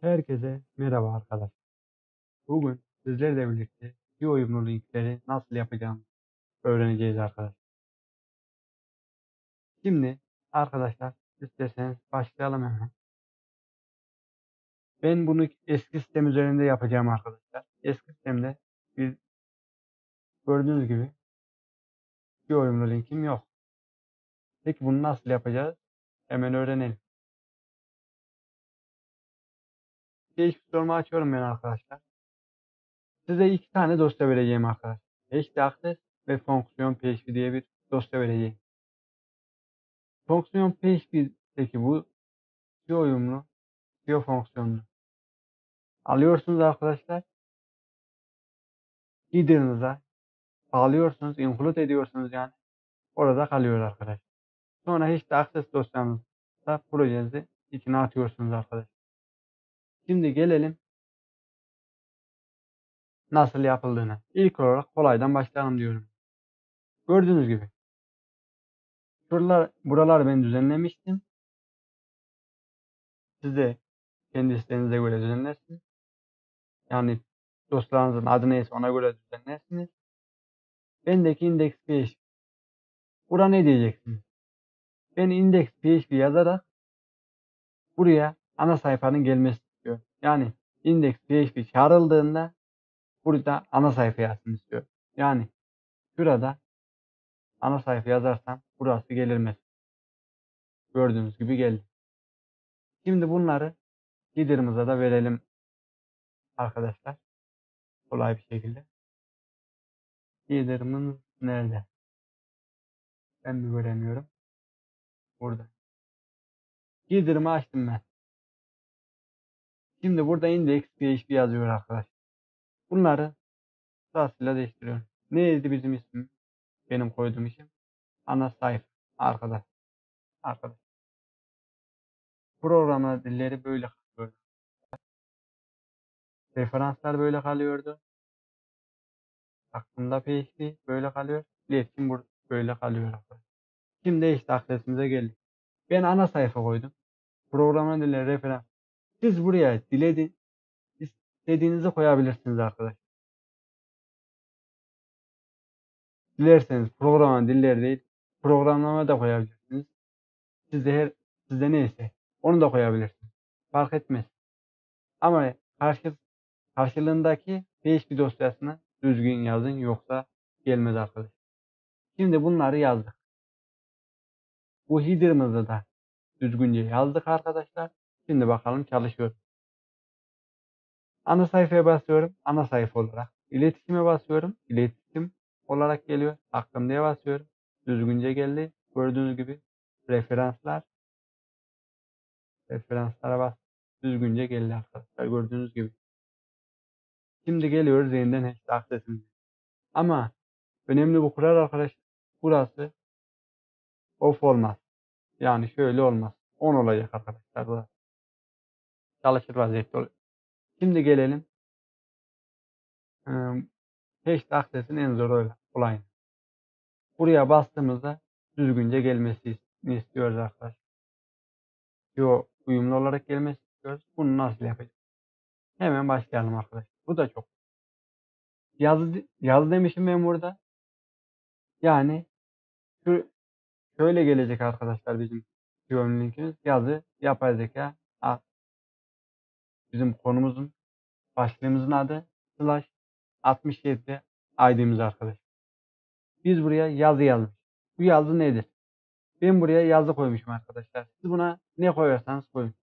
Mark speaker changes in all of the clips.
Speaker 1: Herkese merhaba arkadaşlar. Bugün sizlerle birlikte bir uyumlu linkleri nasıl yapacağımızı öğreneceğiz arkadaşlar. Şimdi arkadaşlar isterseniz başlayalım hemen. Ben bunu eski sistem üzerinde yapacağım arkadaşlar. Eski sistemde bir gördüğünüz gibi bir uyumlu linkim yok. Peki bunu nasıl yapacağız? Hemen öğrenelim. PHP sorma açıyorum ben arkadaşlar. Size iki tane dosya vereceğim arkadaşlar. HD Access ve fonksiyon PHP diye bir dosya vereceğim. Fonksiyon PHP'deki bu SEO uyumlu SEO fonksiyonunu alıyorsunuz arkadaşlar. Header'ınıza bağlıyorsunuz, include ediyorsunuz yani. Orada kalıyor arkadaşlar. Sonra HD Access dosyanızda projenizi içine atıyorsunuz arkadaşlar. Şimdi gelelim nasıl yapıldığına. İlk olarak kolaydan başlayalım diyorum. Gördüğünüz gibi. Şuralar, buralar ben düzenlemiştim. Siz de kendi isteğinize göre düzenlersiniz. Yani dosyalarınızın adı neyse ona göre düzenlersiniz. Bendeki index php. Bura ne diyeceksiniz? Ben index php yazarak buraya ana sayfanın gelmesi. Yani index php çağrıldığında burada ana sayfa yazsın istiyor. Yani şurada ana sayfa yazarsam burası gelirmez. Gördüğünüz gibi geldi. Şimdi bunları header'ımıza da verelim arkadaşlar. Kolay bir şekilde. Header'ımız nerede? Ben bir göremiyorum. Burada. Header'ımı açtım ben. Şimdi burada index php yazıyor arkadaşlar. Bunları sırasıyla değiştiriyorum. Neydi bizim ismim? Benim koyduğum isim. Ana sayfa. Arkadaş. Arkadaş. Programa dilleri böyle kalıyordu. Referanslar böyle kalıyordu. Aklımda PHP böyle kalıyor. İletişim böyle kalıyor. Şimdi işte aklesimize geldik. Ben ana sayfa koydum. Programa dilleri referans. Siz buraya diledi istediğinizi koyabilirsiniz arkadaşlar. Dilerseniz programın dilleri değil, programlama da koyabilirsiniz. Sizde her sizde neyse onu da koyabilirsiniz. Fark etmez. Ama karşı karşılığındaki PHP dosyasını düzgün yazın yoksa gelmez arkadaşlar. Şimdi bunları yazdık. Bu header'ımızı da düzgünce yazdık arkadaşlar. Şimdi bakalım çalışıyor. Ana sayfaya basıyorum. Ana sayfa olarak. İletişime basıyorum. İletişim olarak geliyor. Aklımdaya basıyorum. Düzgünce geldi. Gördüğünüz gibi referanslar. Referanslara bas. Düzgünce geldi arkadaşlar. Gördüğünüz gibi. Şimdi geliyoruz yeniden hashtag access'imize. Ama önemli bu kural arkadaşlar. Burası off olmaz. Yani şöyle olmaz. 10 olacak arkadaşlar. Burası. Çalışır vaziyette oluyor. Şimdi gelelim. Hashtag access'in en zor olayı. Buraya bastığımızda düzgünce gelmesini istiyoruz arkadaşlar. Yo uyumlu olarak gelmesi istiyoruz. Bunu nasıl yapacağız? Hemen başlayalım arkadaşlar. Bu da çok. Yazı, yazı demişim ben burada. Yani şu şöyle gelecek arkadaşlar bizim Chrome linkimiz. Yazı yapay zeka bizim konumuzun başlığımızın adı slash 67 ID'miz arkadaşlar. Biz buraya yazı yazmış. Bu yazı nedir? Ben buraya yazı koymuşum arkadaşlar. Siz buna ne koyarsanız koyun.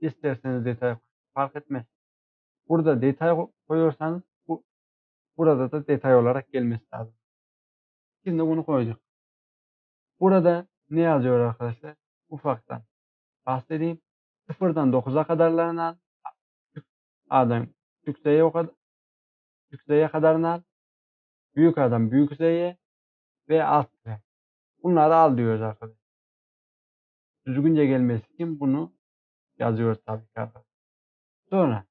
Speaker 1: İsterseniz detay fark etmez. Burada detay koyuyorsanız bu burada da detay olarak gelmesi lazım. Şimdi bunu koyduk. Burada ne yazıyor arkadaşlar? Ufaktan bahsedeyim. Sıfırdan 9'a kadarlarını al. A'dan küçük o kadar küçük Z'ye kadarını. Büyük A'dan büyük Z'ye ve alt Z. Bunları al diyoruz arkadaşlar. Düzgünce gelmesi için bunu yazıyoruz tabii ki arkadaşlar. Sonra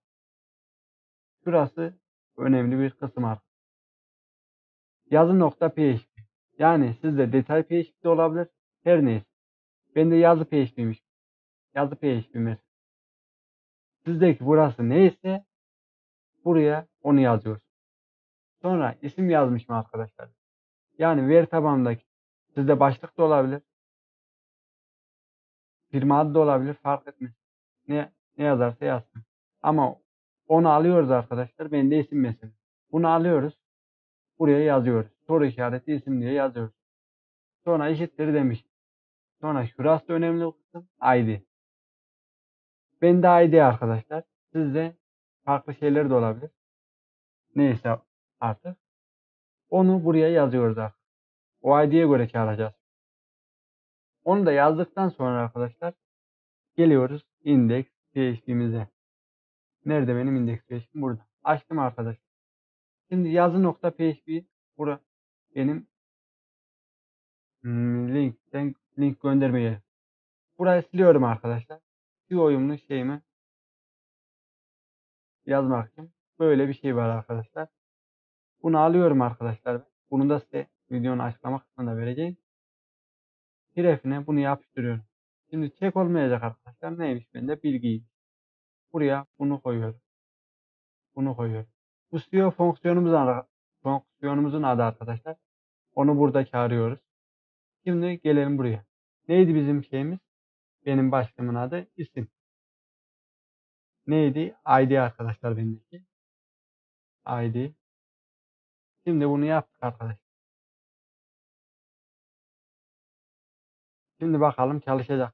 Speaker 1: şurası önemli bir kısım artık. Yazı nokta php. Yani sizde detay php de olabilir. Her neyse. Ben de yazı php'miş. Yazı php mesela. Sizdeki burası neyse buraya onu yazıyoruz. Sonra isim yazmış mı arkadaşlar? Yani veri tabanındaki sizde başlık da olabilir. Firma adı da olabilir. Fark etmez. Ne, ne yazarsa yazsın. Ama onu alıyoruz arkadaşlar. Ben de isim mesela. Bunu alıyoruz. Buraya yazıyoruz. Soru işareti isim diye yazıyoruz. Sonra eşittir demiş. Sonra şurası da önemli kısım. ID. Ben de ID arkadaşlar. Sizde farklı şeyler de olabilir. Neyse artık. Onu buraya yazıyoruz artık. O ID'ye göre çağıracağız. Onu da yazdıktan sonra arkadaşlar geliyoruz index PHP'mize. Nerede benim index PHP? Burada. Açtım arkadaşlar. Şimdi yazı nokta PHP bura benim hmm, linkten link göndermeye. Burayı siliyorum arkadaşlar. Şu oyunlu şeyimi yazmak için böyle bir şey var arkadaşlar. Bunu alıyorum arkadaşlar. Bunu da size videonun açıklama kısmında vereceğim. Grafine bunu yapıştırıyorum. Şimdi çek olmayacak arkadaşlar. Neymiş bende bilgiyi. Buraya bunu koyuyorum. Bunu koyuyorum. Bu SEO fonksiyonumuzun, fonksiyonumuzun adı arkadaşlar. Onu burada çağırıyoruz. Şimdi gelelim buraya. Neydi bizim şeyimiz? Benim başlığımın adı isim. Neydi? ID arkadaşlar bendeki. ID. Şimdi bunu yaptık arkadaşlar. Şimdi bakalım çalışacak.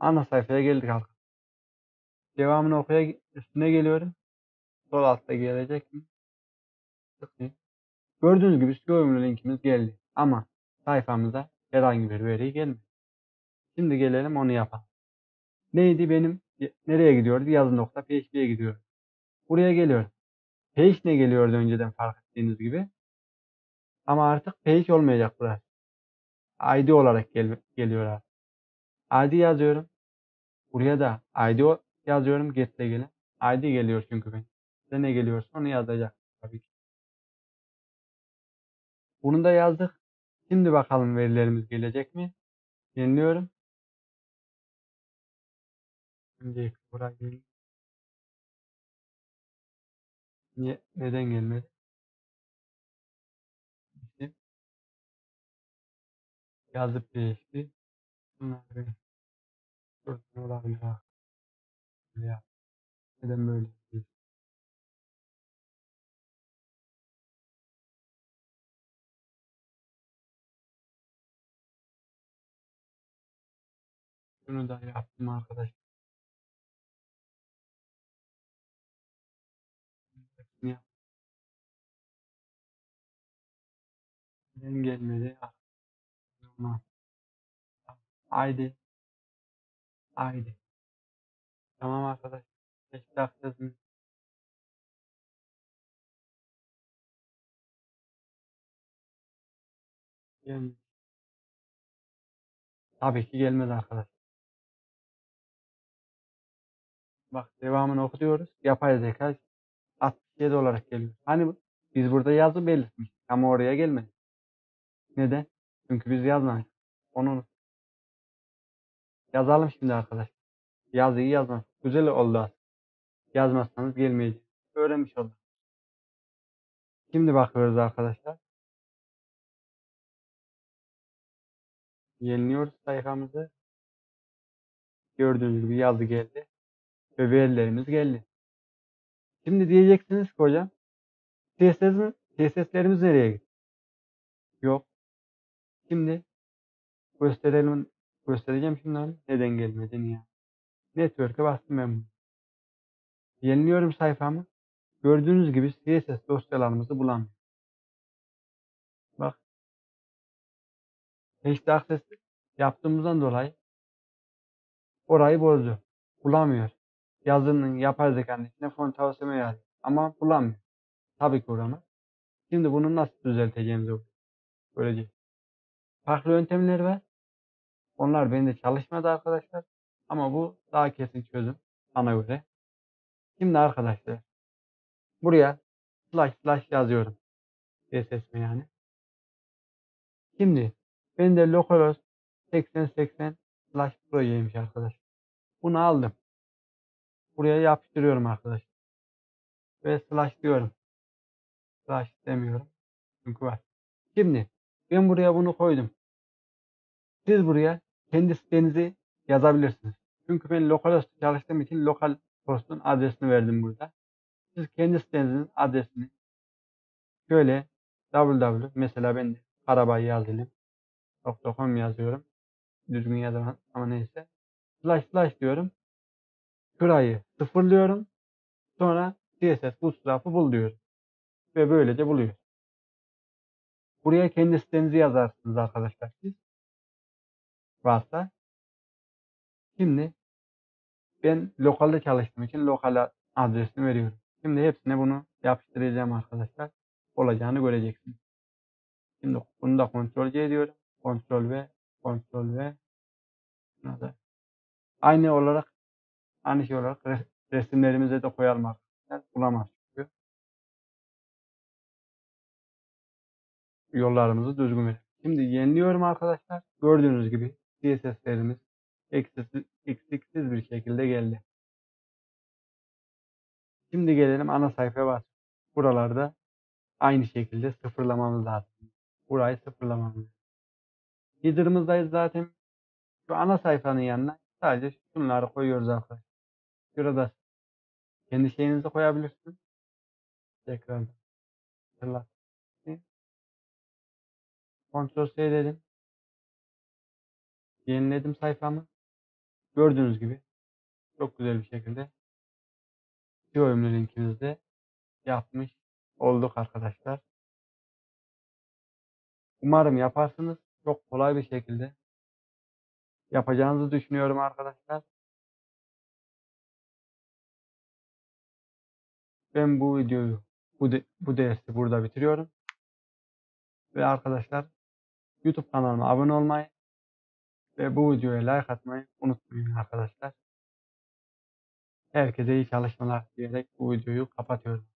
Speaker 1: Ana sayfaya geldik arkadaşlar. Devamını okuya üstüne geliyorum. Sol altta gelecek mi? Tıklayayım. Gördüğünüz gibi SEO linkimiz geldi. Ama sayfamıza herhangi bir veri gelmedi. Şimdi gelelim onu yapalım. Neydi benim? Nereye gidiyordu? Yazı nokta PHP'ye gidiyor. Buraya geliyorum. Page ne geliyordu önceden fark ettiğiniz gibi. Ama artık page olmayacak burası. ID olarak gel geliyor artık. ID yazıyorum. Buraya da ID yazıyorum. Get'le gelin. ID geliyor çünkü ben. Size ne geliyorsa onu yazacak tabii ki. Bunu da yazdık. Şimdi bakalım verilerimiz gelecek mi? Yeniliyorum. Şimdi buraya gelin. Niye, neden gelmedi? İşte yazıp değişti. Bunları sorun olabilir. Ya. Neden böyle? değil? Bunu da yaptım arkadaşlar. Neden gelmedi? Ah. Haydi. Haydi. Tamam arkadaşlar. Teşekkür ederim. Gel. Tabii ki gelmez arkadaşlar. Bak devamını okuyoruz. Yapay zeka 67 olarak geliyor. Hani biz burada yazı belirtmiş. Ama oraya gelmedi. Neden? Çünkü biz yazmadık. Onu yazalım şimdi arkadaşlar. Yazıyı yazmam. Güzel oldu. Yazmazsanız gelmeyecek. Öğrenmiş olduk. Şimdi bakıyoruz arkadaşlar. Yeniliyoruz sayfamızı. Gördüğünüz gibi yazı geldi. Ve verilerimiz geldi. Şimdi diyeceksiniz ki hocam CSS nereye gitti? Şimdi gösterelim. Göstereceğim onu. Neden gelmedi niye? Network'e bastım ben bunu. Yeniliyorum sayfamı. Gördüğünüz gibi CSS dosyalarımızı bulamıyor. Bak. HD access yaptığımızdan dolayı orayı bozdu. Bulamıyor. Yazının yapay zekanın içine font tavsiyeme yazdı. Ama bulamıyor. Tabii ki uğramaz. Şimdi bunu nasıl düzelteceğimizi böylece. Farklı yöntemler var. Onlar bende çalışmadı arkadaşlar. Ama bu daha kesin çözüm bana göre. Şimdi arkadaşlar buraya slash slash yazıyorum. CSS yani? Şimdi ben de localhost 8080 slash projeymiş arkadaşlar. Bunu aldım. buraya yapıştırıyorum arkadaşlar. Ve slash diyorum. Slash demiyorum. Çünkü var. Şimdi ben buraya bunu koydum. Siz buraya kendi sitenizi yazabilirsiniz. Çünkü ben lokal host çalıştığım için lokal host'un adresini verdim burada. Siz kendi sitenizin adresini şöyle www mesela ben de arabay yazayım. .com yazıyorum. Düzgün yazamam ama neyse. Slash slash diyorum. Şurayı sıfırlıyorum. Sonra CSS bootstrap'ı bul diyorum. Ve böylece buluyor. Buraya kendi sitenizi yazarsınız arkadaşlar siz. Varsa. Şimdi ben lokalde çalıştığım için lokal adresini veriyorum. Şimdi hepsine bunu yapıştıracağım arkadaşlar. Olacağını göreceksiniz. Şimdi bunu da kontrol C ediyorum. Kontrol V, kontrol V. Şuna. Aynı olarak aynı şey olarak res- resimlerimize de koyalım arkadaşlar. Bulamaz çünkü. Yollarımızı düzgün verelim. Şimdi yeniliyorum arkadaşlar. Gördüğünüz gibi CSS'lerimiz eksiksiz, bir şekilde geldi. Şimdi gelelim ana sayfaya bas. Buralarda aynı şekilde sıfırlamamız lazım. Burayı sıfırlamamız lazım. Header'ımızdayız zaten. Şu ana sayfanın yanına sadece şunları koyuyoruz arkadaşlar. Şurada kendi şeyinizi koyabilirsiniz. Tekrar hatırlat. Kontrol C dedim. Yeniledim sayfamı. Gördüğünüz gibi çok güzel bir şekilde bir bölümlü linkimizde yapmış olduk arkadaşlar. Umarım yaparsınız. Çok kolay bir şekilde yapacağınızı düşünüyorum arkadaşlar. Ben bu videoyu, bu, de, bu dersi burada bitiriyorum. Ve arkadaşlar YouTube kanalıma abone olmayı ve bu videoya like atmayı unutmayın arkadaşlar. Herkese iyi çalışmalar diyerek bu videoyu kapatıyorum.